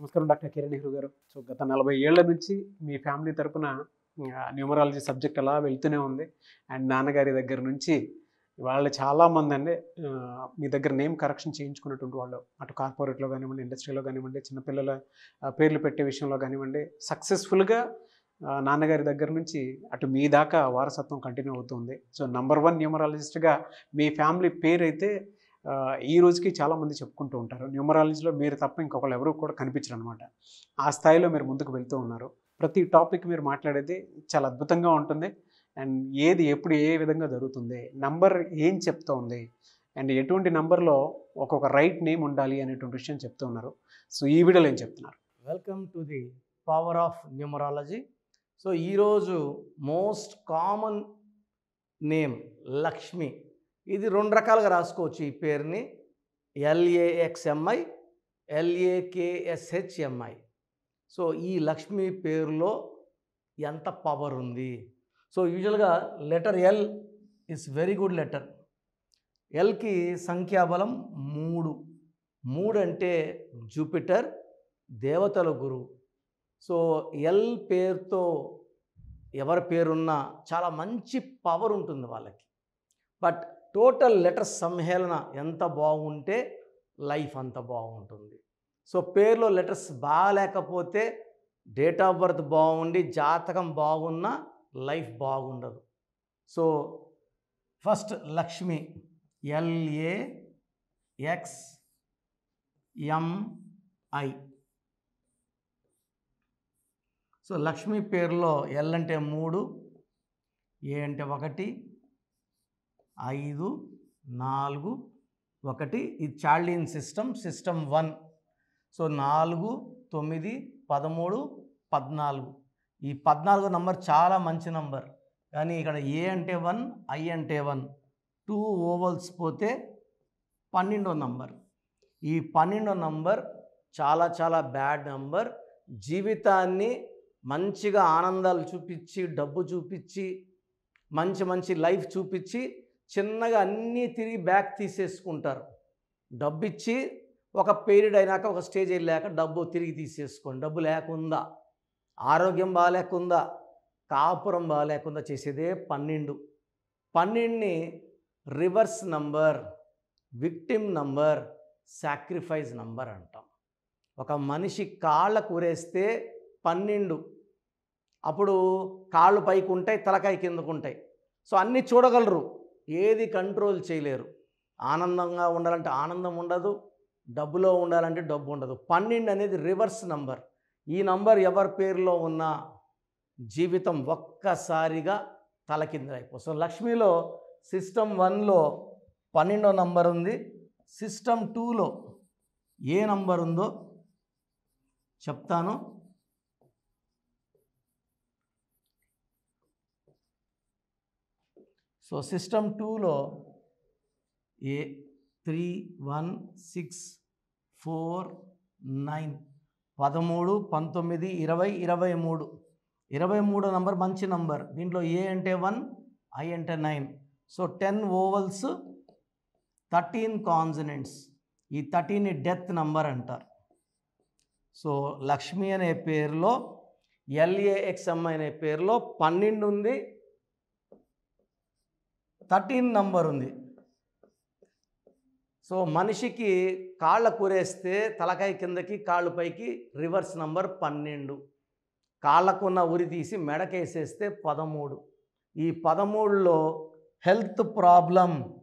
నమస్కారం డాక్టర్ కిరణ్ నెహ్రూ గారు. సో గత నలభై ఏళ్ళ నుంచి మీ ఫ్యామిలీ తరపున న్యూమరాలజీ సబ్జెక్ట్ అలా వెళ్తూనే ఉంది. అండ్ నాన్నగారి దగ్గర నుంచి వాళ్ళు చాలామంది అండి మీ దగ్గర నేమ్ కరెక్షన్ చేయించుకున్నటువంటి వాళ్ళు. అటు కార్పొరేట్లో కానివ్వండి ఇండస్ట్రీలో కానివ్వండి చిన్నపిల్లల పేర్లు పెట్టే విషయంలో కానివ్వండి సక్సెస్ఫుల్గా నాన్నగారి దగ్గర నుంచి అటు మీ దాకా వారసత్వం కంటిన్యూ అవుతుంది సో నంబర్ వన్ న్యూమరాలజిస్ట్గా మీ ఫ్యామిలీ పేరు అయితే ఈ రోజుకి చాలామంది చెప్పుకుంటూ ఉంటారు. న్యూమరాలజీలో మీరు తప్ప ఇంకొకళ్ళు ఎవరు కూడా కనిపించరు అనమాట ఆ స్థాయిలో మీరు ముందుకు వెళ్తూ ఉన్నారు. ప్రతి టాపిక్ మీరు మాట్లాడేది చాలా అద్భుతంగా ఉంటుంది. అండ్ ఏది ఎప్పుడు ఏ విధంగా జరుగుతుంది నంబర్ ఏం చెప్తూ ఉంది అండ్ ఎటువంటి నంబర్లో ఒక్కొక్క రైట్ నేమ్ ఉండాలి అనేటువంటి విషయం చెప్తూ ఉన్నారు. సో ఈ వీడియోలో ఏం చెప్తున్నారు? Welcome to the power of numerology so ఈరోజు మోస్ట్ కామన్ నేమ్ లక్ష్మి ఇది రెండు రకాలుగా రాసుకోవచ్చు ఈ పేరుని. ఎల్ఏఎక్స్ఎంఐ ఎల్ఏకేఎస్హెచ్ఎంఐ సో ఈ లక్ష్మి పేరులో ఎంత పవర్ ఉంది? సో యూజువల్గా letter L is very good letter ఎల్కి సంఖ్యాబలం మూడు. మూడు అంటే జూపిటర్ దేవతల గురువు సో ఎల్ పేరుతో ఎవరి పేరున్నా చాలా మంచి పవర్ ఉంటుంది వాళ్ళకి. బట్ టోటల్ లెటర్స్ సంహేళన ఎంత బాగుంటే లైఫ్ అంత బాగుంటుంది. సో పేర్లో లెటర్స్ బాగాలేకపోతే డేట్ ఆఫ్ బర్త్ బాగుండి జాతకం బాగున్నా లైఫ్ బాగుండదు. So first Lakshmi L A X M I so Lakshmi పేరులో ఎల్ అంటే మూడు ఏ అంటే ఒకటి ఐదు నాలుగు ఒకటి. ఈ చార్లిన్ సిస్టమ్ సిస్టమ్ వన్. సో నాలుగు తొమ్మిది పదమూడు పద్నాలుగు. ఈ పద్నాలుగు నంబర్ చాలా మంచి నంబర్. కానీ ఇక్కడ ఏ అంటే వన్ ఐ అంటే వన్. టూ ఓవల్స్ పోతే పన్నెండో నంబర్. ఈ పన్నెండో నంబర్ చాలా చాలా బ్యాడ్ నంబర్. జీవితాన్ని మంచిగా ఆనందాలు చూపించి డబ్బు చూపించి మంచి మంచి లైఫ్ చూపించి చిన్నగా అన్నీ తిరిగి బ్యాక్ తీసేసుకుంటారు. డబ్బు ఇచ్చి ఒక పీరియడ్ అయినాక ఒక స్టేజ్ వెళ్ళాక డబ్బు తిరిగి తీసేసుకోండి. డబ్బు లేకుందా ఆరోగ్యం బాగాలేకుందా కాపురం బాగాలేకుండా చేసేదే పన్నెండు. పన్నెండుని reverse number victim number sacrifice number అంటాం. ఒక మనిషి కాళ్ళ కూరేస్తే పన్నెండు. అప్పుడు కాళ్ళు పైకి ఉంటాయి తలకాయ కిందకు ఉంటాయి సో అన్నీ చూడగలరు. ఏది కంట్రోల్ చేయలేరు. ఆనందంగా ఉండాలంటే ఆనందం ఉండదు డబ్బులో ఉండాలంటే డబ్బు ఉండదు. పన్నెండు అనేది రివర్స్ నంబర్. ఈ నంబర్ ఎవరి పేరులో ఉన్నా జీవితం ఒక్కసారిగా తలకిందలైపోతుంది. సో లక్ష్మిలో సిస్టమ్ వన్లో పన్నెండో నంబర్ ఉంది. సిస్టమ్ టూలో ఏ నంబర్ ఉందో చెప్తాను. సో సిస్టమ్ టూలో ఏ three one six four nine పదమూడు పంతొమ్మిది ఇరవై ఇరవై మూడు. ఇరవై మూడో నంబర్ మంచి నంబర్. దీంట్లో ఏ అంటే వన్ ఐ అంటే nine. So ten vowels thirteen consonants ఈ థర్టీన్ డెత్ నంబర్ అంటారు. సో లక్ష్మి అనే పేరులో ఎల్ఏఎక్స్ఎం అనే పేరులో పన్నెండు ఉంది. థర్టీన్ నంబర్ ఉంది. సో మనిషికి కాళ్ళ కూరేస్తే తలకాయ కిందకి కాళ్ళు పైకి రివర్స్ నంబర్ పన్నెండు. కాళ్ళకున్న ఉరి తీసి మెడకేసేస్తే పదమూడు. ఈ పదమూడులో health problem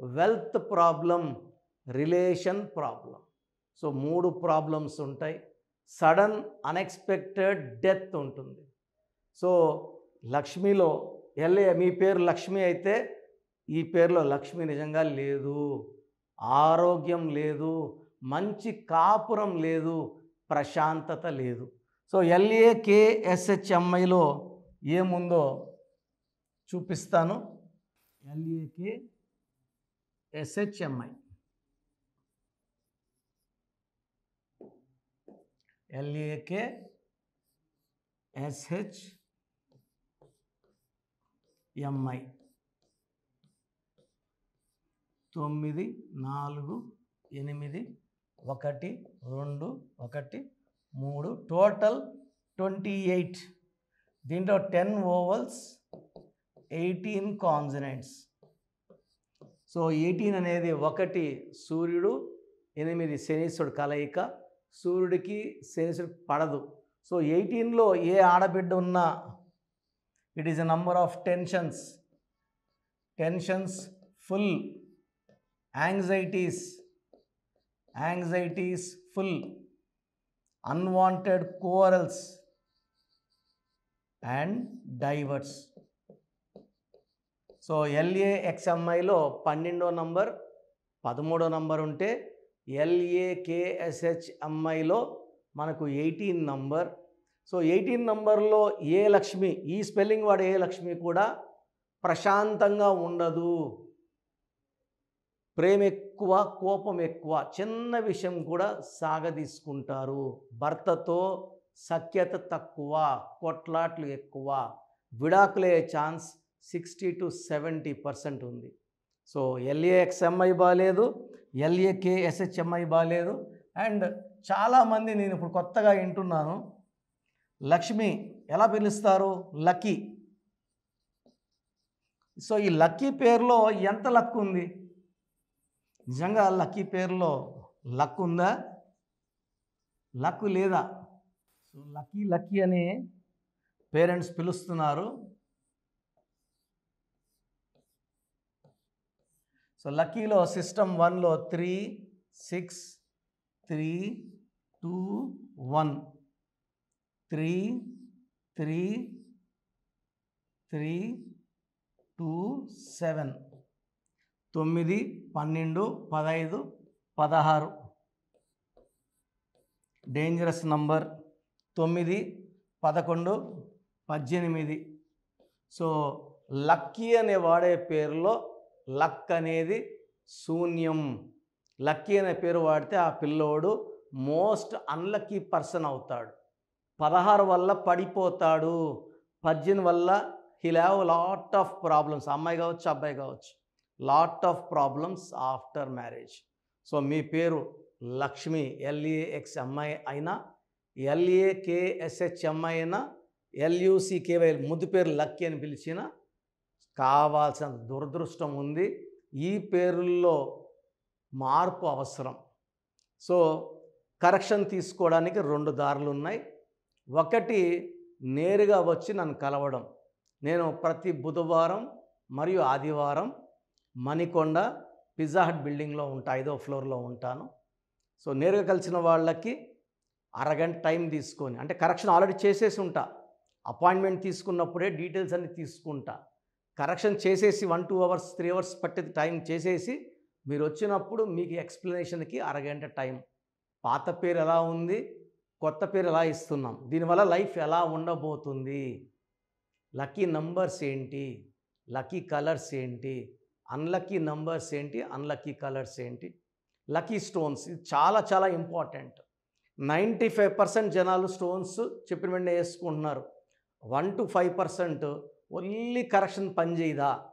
wealth problem relation problem. So మూడు ప్రాబ్లమ్స్ ఉంటాయి. సడన్ అన్ఎక్స్పెక్టెడ్ డెత్ ఉంటుంది. సో లక్ష్మిలో ఎల్ఏ మీ పేరు లక్ష్మి అయితే ఈ పేరులో లక్ష్మి నిజంగా లేదు. ఆరోగ్యం లేదు. మంచి కాపురం లేదు. ప్రశాంతత లేదు. సో ఎల్ఏకేఎస్హెచ్ఎంఐలో ఏముందో చూపిస్తాను. L A K S H M I L A K S H M I. తొమ్మిది నాలుగు ఎనిమిది ఒకటి రెండు ఒకటి మూడు టోటల్ ట్వంటీ ఎయిట్. దీంట్లో ten vowels eighteen consonants so eighteen అనేది ఒకటి సూర్యుడు ఎనిమిది శనీశ్వరుడు కలయిక. సూర్యుడికి శనీశ్వరుడు పడదు. సో ఎయిటీన్లో ఏ ఆడబిడ్డ ఉన్నా it is a number of tensions tensions full anxieties anxieties full unwanted quarrels and divorce so ఎల్ఏఎక్స్ఎంఐలో పన్నెండో నంబర్ పదమూడో నంబర్ ఉంటే ఎల్ఏకేఎస్హెచ్ఎంఐలో మనకు ఎయిటీన్ నంబర్ సో ఎయిటీన్ నంబర్లో ఏ లక్ష్మి ఈ స్పెల్లింగ్ వాడు ఏ లక్ష్మి కూడా ప్రశాంతంగా ఉండదు. ప్రేమ ఎక్కువ కోపం ఎక్కువ చిన్న విషయం కూడా సాగదీసుకుంటారు. భర్తతో సఖ్యత తక్కువ కొట్లాట్లు ఎక్కువ విడాకులే chance sixty to seventy percent ఉంది. సో ఎల్ఏఎక్స్ఎంఐ బాగాలేదు ఎల్ఏకేఎస్హెచ్ఎంఐ బాగాలేదు అండ్ చాలామంది నేను ఇప్పుడు కొత్తగా వింటున్నాను. లక్ష్మి ఎలా పిలుస్తారు? లక్కీ. సో ఈ లక్కీ పేరులో ఎంత లక్ ఉంది? నిజంగా లక్కీ పేరులో లక్ ఉందా? లక్ లేదా? సో లక్కీ లక్కీ అని పేరెంట్స్ పిలుస్తున్నారు. సో లక్కీలో సిస్టమ్ వన్లో three six three two one. Three three three two seven. తొమ్మిది పన్నెండు పదహైదు పదహారు. డేంజరస్ నంబర్ తొమ్మిది పదకొండు పద్దెనిమిది. సో లక్కీ అనే వాడే పేరులో లక్ అనేది శూన్యం. లక్కీ అనే పేరు వాడితే ఆ పిల్లోడు మోస్ట్ అన్లక్కీ పర్సన్ అవుతాడు. పదహారు వల్ల పడిపోతాడు. పద్దెనిమిది వల్ల he'll have lot of problems అమ్మాయి కావచ్చు అబ్బాయి కావచ్చు. Lot of problems after marriage so మీ పేరు లక్ష్మి ఎల్ఏఎక్స్ అమ్మాయి అయినా ఎల్ఏకేఎస్హెచ్ ఎంఐ అయినా ఎల్యూసికేవై ముద్దు పేరు లక్కీ అని పిలిచిన కావాల్సిన దురదృష్టం ఉంది. ఈ పేరుల్లో మార్పు అవసరం. సో కరెక్షన్ తీసుకోవడానికి రెండు దారులు ఉన్నాయి ఒకటి నేరుగా వచ్చి నన్ను కలవడం. నేను ప్రతి బుధవారం మరియు ఆదివారం మణికొండ పిజ్జా హట్ బిల్డింగ్లో ఉంటా ఐదో ఫ్లోర్లో ఉంటాను. సో నేరుగా కలిసిన వాళ్ళకి అరగంట టైం తీసుకొని అంటే కరెక్షన్ ఆల్రెడీ చేసేసి ఉంటా. అపాయింట్మెంట్ తీసుకున్నప్పుడే డీటెయిల్స్ అన్ని తీసుకుంటా. కరెక్షన్ చేసేసి one two hours three hours పట్టేది టైం చేసేసి మీరు వచ్చినప్పుడు మీకు ఎక్స్ప్లెనేషన్కి అరగంట టైం. పాత పేరు ఎలా ఉంది? కొత్త పేరు ఎలా ఇస్తున్నాం? దీనివల్ల లైఫ్ ఎలా ఉండబోతుంది? లక్కీ నంబర్స్ ఏంటి? లక్కీ కలర్స్ ఏంటి? అన్లక్కీ నంబర్స్ ఏంటి? అన్లక్కీ కలర్స్ ఏంటి? లక్కీ స్టోన్స్ ఇది చాలా చాలా ఇంపార్టెంట్. నైంటీ ఫైవ్ పర్సెంట్ జనాలు స్టోన్స్ చెప్పిన వెంటనే వేసుకుంటున్నారు. One to five percent only correction పనిచేయదా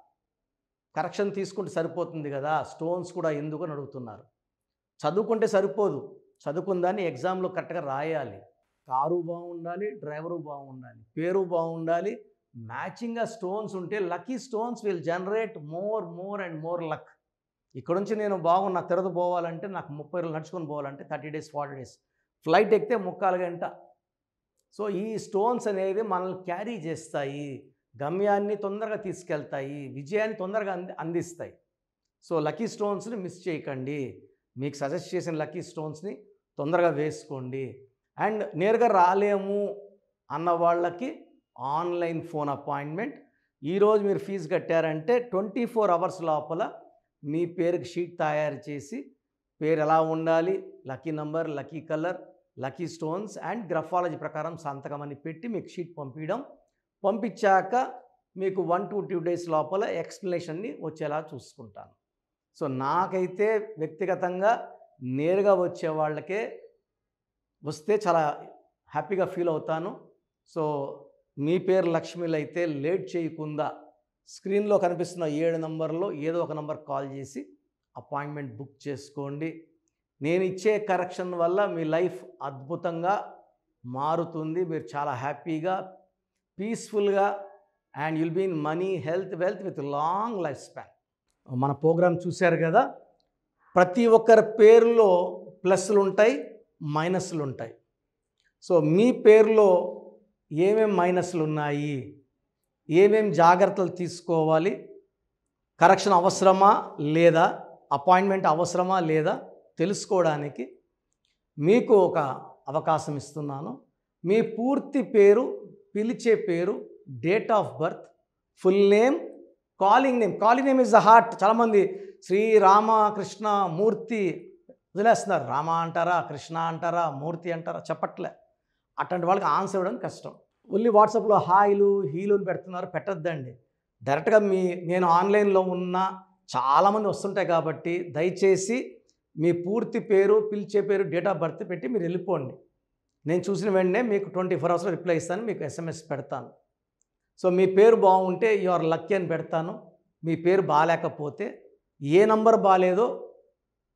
correction తీసుకుంటే సరిపోతుంది కదా? స్టోన్స్ కూడా ఎందుకు అని అడుగుతున్నారు. చదువుకుంటే సరిపోదు. చదువుకుందాన్ని ఎగ్జామ్లో కరెక్ట్గా రాయాలి. కారు బాగుండాలి డ్రైవరు బాగుండాలి పేరు బాగుండాలి మ్యాచింగ్గా స్టోన్స్ ఉంటే lucky stones will generate more more and more luck. ఇక్కడ నుంచి నేను బాగున్న తిరదు పోవాలంటే నాకు ముప్పై రోజులు నడుచుకొని పోవాలంటే thirty days forty days. Flight ఎక్కితే ముక్కాలు గంట. సో ఈ స్టోన్స్ అనేవి మనల్ని క్యారీ చేస్తాయి గమ్యాన్ని తొందరగా తీసుకెళ్తాయి విజయాన్ని తొందరగా అంది అందిస్తాయి. సో లక్కీ స్టోన్స్ని మిస్ చేయకండి. మీకు సజెస్ట్ చేసిన లక్కీ స్టోన్స్ని తొందరగా వేసుకోండి. అండ్ నేరుగా రాలేము అన్న వాళ్ళకి ఆన్లైన్ ఫోన్ అపాయింట్మెంట్. ఈరోజు మీరు ఫీజు కట్టారంటే ట్వంటీ ఫోర్ అవర్స్ లోపల మీ పేరుకి షీట్ తయారు చేసి పేరు ఎలా ఉండాలి lucky number lucky colour lucky stones and graphology ప్రకారం సంతకం అని పెట్టి మీకు షీట్ పంపించడం పంపించాక మీకు వన్ టు టూ డేస్ లోపల ఎక్స్ప్లెనేషన్ని వచ్చేలా చూసుకుంటాను. సో నాకైతే వ్యక్తిగతంగా నేరుగా వచ్చే వాళ్ళకే వస్తే చాలా హ్యాపీగా ఫీల్ అవుతాను. సో మీ పేరు లక్ష్మిలు అయితే లేట్ చేయకుండా స్క్రీన్లో కనిపిస్తున్న ఏడు నంబర్లో ఏదో ఒక నంబర్ కాల్ చేసి అపాయింట్మెంట్ బుక్ చేసుకోండి. నేను ఇచ్చే కరెక్షన్ వల్ల మీ లైఫ్ అద్భుతంగా మారుతుంది. మీరు చాలా హ్యాపీగా పీస్ఫుల్గా and you'll be in money health wealth with long life span. మన ప్రోగ్రామ్ చూశారు కదా? ప్రతి ఒక్కరి పేరులో ప్లస్లు ఉంటాయి మైనస్లు ఉంటాయి సో మీ పేరులో ఏమేం మైనస్లు ఉన్నాయి ఏమేం జాగ్రత్తలు తీసుకోవాలి? కరెక్షన్ అవసరమా లేదా? అపాయింట్మెంట్ అవసరమా లేదా? తెలుసుకోవడానికి మీకు ఒక అవకాశం ఇస్తున్నాను. మీ పూర్తి పేరు పిలిచే పేరు date of birth full name calling name. Calling name is the heart. చాలామంది శ్రీరామకృష్ణ మూర్తి వదిలేస్తున్నారు. రామ అంటారా కృష్ణ అంటారా మూర్తి అంటారా చెప్పట్లే. అట్లాంటి వాళ్ళకి ఆన్సర్ ఇవ్వడం కష్టం. ఓన్లీ వాట్సాప్లో హాయిలు హీలులు పెడుతున్నారు పెట్టద్దండి. డైరెక్ట్గా మీ నేను ఆన్లైన్లో ఉన్న చాలామంది వస్తుంటాయి కాబట్టి దయచేసి మీ పూర్తి పేరు పిలిచే పేరు డేట్ ఆఫ్ బర్త్ పెట్టి మీరు వెళ్ళిపోండి. నేను చూసిన వెంటనే మీకు ట్వంటీ ఫోర్ అవర్స్లో రిప్లై ఇస్తాను మీకు ఎస్ఎంఎస్ పెడతాను. సో మీ పేరు బాగుంటే యు ఆర్ లక్కీ అని పెడతాను. మీ పేరు బాగాలేకపోతే ఏ నంబర్ బాగాలేదో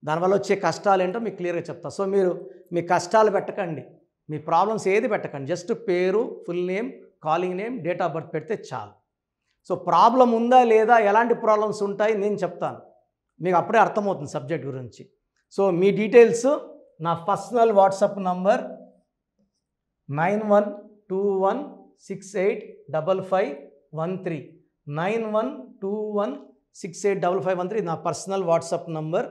దానివల్ల వచ్చే కష్టాలు ఏంటో మీకు క్లియర్గా చెప్తా. సో మీరు మీ కష్టాలు పెట్టకండి. మీ ప్రాబ్లమ్స్ ఏది పెట్టకండి. జస్ట్ పేరు full name calling name date of birth పెడితే చాలు. సో ప్రాబ్లం ఉందా లేదా ఎలాంటి ప్రాబ్లమ్స్ ఉంటాయి నేను చెప్తాను. మీకు అప్పుడే అర్థమవుతుంది సబ్జెక్ట్ గురించి. సో మీ డీటెయిల్స్ నా personal WhatsApp number nine one two one six eight double five one three. Nine one two one six eight double five one three నా పర్సనల్ వాట్సాప్ నంబర్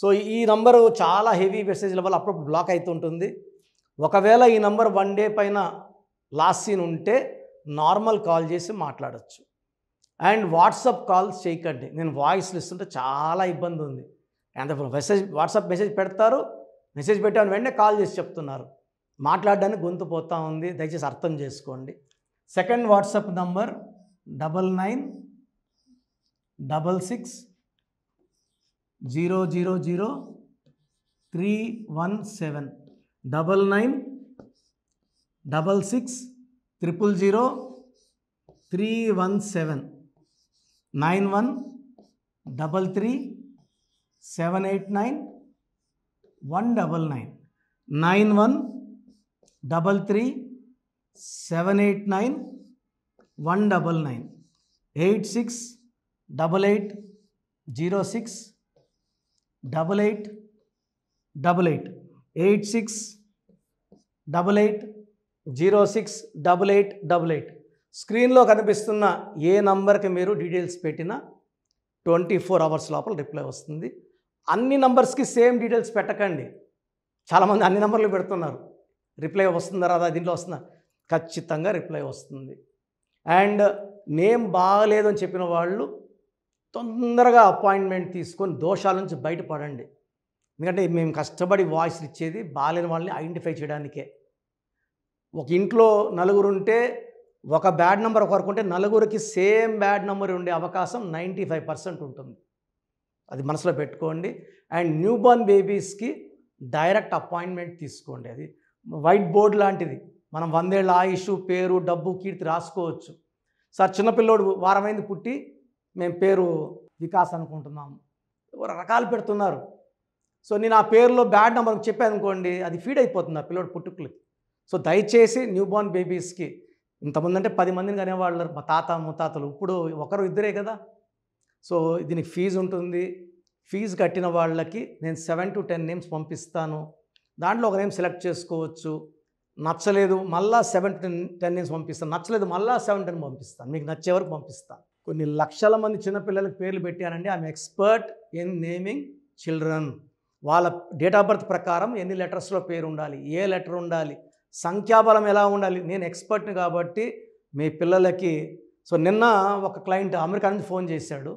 సో ఈ నంబర్ చాలా heavy మెసేజ్ల వల్ల అప్పుడప్పుడు block అవుతుంటుంది ఒకవేళ ఈ నంబర్ వన్ డే పైన లాస్ట్ సీన్ ఉంటే నార్మల్ కాల్ చేసి మాట్లాడచ్చు. అండ్ వాట్సాప్ కాల్స్ చేయకండి. నేను వాయిస్లు ఇస్తుంటే చాలా ఇబ్బంది ఉంది. అంత మెసేజ్ వాట్సాప్ మెసేజ్ పెడతారు మెసేజ్ పెట్టాను వెంటనే కాల్ చేసి చెప్తున్నారు. మాట్లాడడానికి గొంతు పోతా ఉంది. దయచేసి అర్థం చేసుకోండి. Second WhatsApp number double nine double six zero zero zero three one seven double nine double six triple zero three one seven nine one double three seven eight nine one double nine nine one double three seven eight nine one double nine eight six double eight zero six double eight double eight eight six double eight zero six double eight double eight. స్క్రీన్లో కనిపిస్తున్న ఏ నంబర్కి మీరు details పెట్టినా twenty four hours లోపల reply వస్తుంది. అన్ని నంబర్స్కి same details పెట్టకండి. చాలామంది అన్ని నంబర్లు పెడుతున్నారు. రిప్లై వస్తుందా రాదా? దీంట్లో వస్తుందా? ఖచ్చితంగా రిప్లై వస్తుంది. అండ్ నేమ్ బాగలేదు అని చెప్పిన వాళ్ళు తొందరగా అపాయింట్మెంట్ తీసుకొని దోషాల నుంచి బయటపడండి. ఎందుకంటే మేము కష్టపడి వాయిస్ ఇచ్చేది బాగాలేని వాళ్ళని ఐడెంటిఫై చేయడానికే. ఒక ఇంట్లో నలుగురు ఉంటే ఒక బ్యాడ్ నెంబర్ ఒకరికి ఉంటే నలుగురికి సేమ్ బ్యాడ్ నెంబర్ ఉండే అవకాశం నైంటీ ఫైవ్ పర్సెంట్ ఉంటుంది. అది మనసులో పెట్టుకోండి. అండ్ న్యూ బోర్న్ బేబీస్కి డైరెక్ట్ అపాయింట్మెంట్ తీసుకోండి. అది వైట్ బోర్డ్ లాంటిది. మనం వందేళ్ళ ఆయుష్ పేరు డబ్బు కీర్తి రాసుకోవచ్చు. సార్ చిన్నపిల్లోడు వారమైంది పుట్టి మేము పేరు వికాస్ అనుకుంటున్నాము. రకాలు పెడుతున్నారు. సో నేను ఆ పేరులో బ్యాడ్ నెంబర్ చెప్పాను అనుకోండి అది ఫీడ్ అయిపోతుంది ఆ పిల్లడు పుట్టుకులకి. సో దయచేసి న్యూ బోర్న్ బేబీస్కి ఇంతమంది అంటే పది మందిని కనేవాళ్ళు మా తాత ముత్తాతలు ఇప్పుడు ఒకరు ఇద్దరే కదా. సో దీనికి ఫీజు ఉంటుంది. ఫీజు కట్టిన వాళ్ళకి నేను సెవెన్ టు టెన్ నేమ్స్ పంపిస్తాను. దాంట్లో ఒక నేమ్ సెలెక్ట్ చేసుకోవచ్చు. నచ్చలేదు మళ్ళా సెవెన్ టెన్ టెన్ నేమ్స్ పంపిస్తాను. నచ్చలేదు మళ్ళా సెవెన్ టెన్ పంపిస్తాను. మీకు నచ్చే వరకు పంపిస్తాను. కొన్ని లక్షల మంది చిన్నపిల్లలకి పేర్లు పెట్టానండి. I'm expert in naming children. వాళ్ళ డేట్ ఆఫ్ బర్త్ ప్రకారం ఎన్ని లెటర్స్లో పేరు ఉండాలి ఏ లెటర్ ఉండాలి సంఖ్యాబలం ఎలా ఉండాలి నేను ఎక్స్పర్ట్ని కాబట్టి మీ పిల్లలకి సో నిన్న ఒక క్లయింట్ అమెరికా నుంచి ఫోన్ చేశాడు.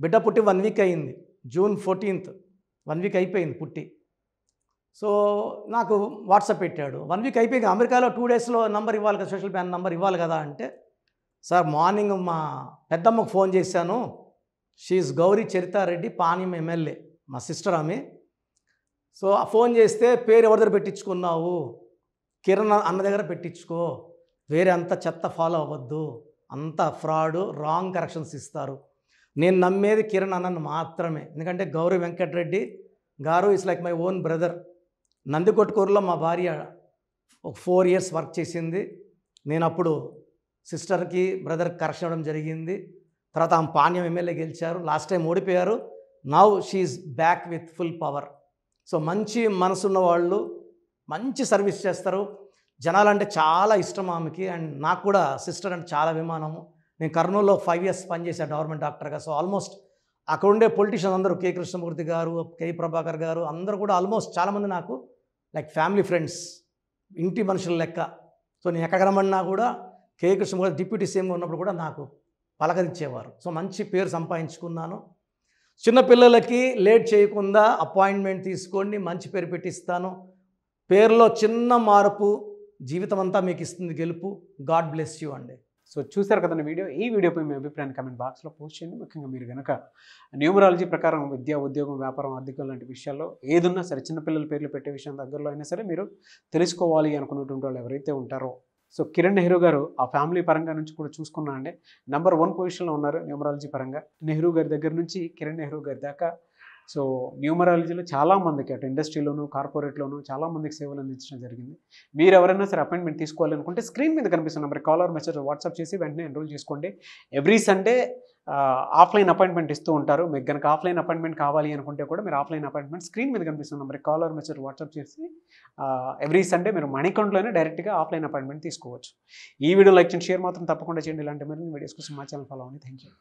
బిడ్డ పుట్టి వన్ వీక్ అయింది జూన్ ఫోర్టీన్త్. వన్ వీక్ అయిపోయింది పుట్టి. సో నాకు వాట్సాప్ పెట్టాడు. వన్ వీక్ అయిపోయింది. అమెరికాలో టూ డేస్లో నంబర్ ఇవ్వాలి కదా సోషల్ బ్యాన్ నంబర్ ఇవ్వాలి కదా అంటే సార్ మార్నింగ్ మా పెద్దమ్మకు ఫోన్ చేశాను. షీఈ్ గౌరీ చరితారెడ్డి పానీయం ఎమ్మెల్యే మా సిస్టర్ ఆమె. సో ఆ ఫోన్ చేస్తే పేరు ఎవరి దగ్గర పెట్టించుకున్నావు? కిరణ్ అన్న దగ్గర పెట్టించుకో. వేరే అంత చెత్త ఫాలో అవ్వద్దు. అంత ఫ్రాడ్ రాంగ్ కరెక్షన్స్ ఇస్తారు. నేను నమ్మేది కిరణ్ అన్నను మాత్రమే. ఎందుకంటే గౌరీ వెంకటరెడ్డి గారు is like my own brother నందికొట్కూరులో మా భార్య ఒక ఫోర్ ఇయర్స్ వర్క్ చేసింది. నేను అప్పుడు సిస్టర్కి బ్రదర్ కరెక్షన్ ఇవ్వడం జరిగింది. తర్వాత ఆమె పాణ్యం ఎమ్మెల్యే గెలిచారు. లాస్ట్ టైం ఓడిపోయారు. Now she is back with full power. So మంచి మనసున్న వాళ్ళు మంచి సర్వీస్ చేస్తారు. జనాలంటే చాలా ఇష్టం ఆమెకి. అండ్ నాకు కూడా సిస్టర్ అంటే చాలా అభిమానము. నేను కర్నూలులో ఫైవ్ ఇయర్స్ పనిచేశాను గవర్నమెంట్ డాక్టర్గా. సో ఆల్మోస్ట్ అక్కడ ఉండే పొలిటీషియన్ అందరూ కే. కృష్ణమూర్తి గారు కే. ప్రభాకర్ గారు అందరూ కూడా ఆల్మోస్ట్ చాలామంది నాకు లైక్ ఫ్యామిలీ ఫ్రెండ్స్ ఇంటి మనుషుల లెక్క. సో నేను ఎక్కడ కనబడినా కూడా కే. కృష్ణమూర్తి డిప్యూటీ సీఎంగా ఉన్నప్పుడు కూడా నాకు పలకరించేవారు. సో మంచి పేరు సంపాదించుకున్నాను. చిన్నపిల్లలకి లేట్ చేయకుండా అపాయింట్మెంట్ తీసుకోండి మంచి పేరు పెట్టిస్తాను. పేరులో చిన్న మార్పు జీవితం అంతా మీకు ఇస్తుంది గెలుపు. గాడ్ బ్లెస్ యూ అండి. సో చూశారు కదండి వీడియో? ఈ వీడియోపై మీ అభిప్రాయాన్ని కమెంట్ బాక్స్లో పోస్ట్ చేయండి. ముఖ్యంగా మీరు కనుక న్యూమరాలజీ ప్రకారం విద్య ఉద్యోగం వ్యాపారం ఆర్థికం లాంటి విషయాల్లో ఏదున్నా సరే చిన్నపిల్లల పేర్లు పెట్టే విషయం దగ్గరలో అయినా సరే మీరు తెలుసుకోవాలి అనుకున్నటువంటి వాళ్ళు ఎవరైతే ఉంటారో సో కిరణ్ నెహ్రూ గారు ఆ ఫ్యామిలీ పరంగా నుంచి కూడా చూసుకున్నా అంటే నెంబర్ వన్ పొజిషన్లో ఉన్నారు న్యూమరాలజీ పరంగా. నెహ్రూ గారి దగ్గర నుంచి కిరణ్ నెహ్రూ గారి దాకా సో న్యూమరాలజీలో చాలామందికి అటు ఇండస్ట్రీలోను కార్పొరేట్లోను చాలామందికి సేవలు అందించడం జరిగింది. మీరు ఎవరైనా సరే అపాయింట్మెంట్ తీసుకోవాలనుకుంటే స్క్రీన్ మీద కనిపిస్తున్న నెంబర్ కాలర్ మెసేజ్ వాట్సాప్ చేసి వెంటనే ఎన్రోల్ చేసుకోండి. ఎవ్రీ సండే ఆఫ్లైన్ అపాయింట్మెంట్ ఇస్తూ ఉంటారు. మీకు కనుక ఆఫ్లైన్ అపాయింట్మెంట్ కావాలి అనుకుంటే కూడా మీరు ఆఫ్లైన్ అపాయింట్మెంట్ స్క్రీన్ మీద కనిపిస్తున్న number call or message WhatsApp చేసి ఎవ్రీ సండే మీరు మణికొండలోనే డైరెక్ట్గా ఆఫ్లైన్ అపాయింట్మెంట్ తీసుకోవచ్చు. ఈ వీడియో లైక్ చేయండి షేర్ మాత్రం తప్పకుండా చేయండి. ఇలాంటి మరిన్ని వీడియోస్ కోసం మా ఛానల్ ఫాలో అవ్వండి. Thank you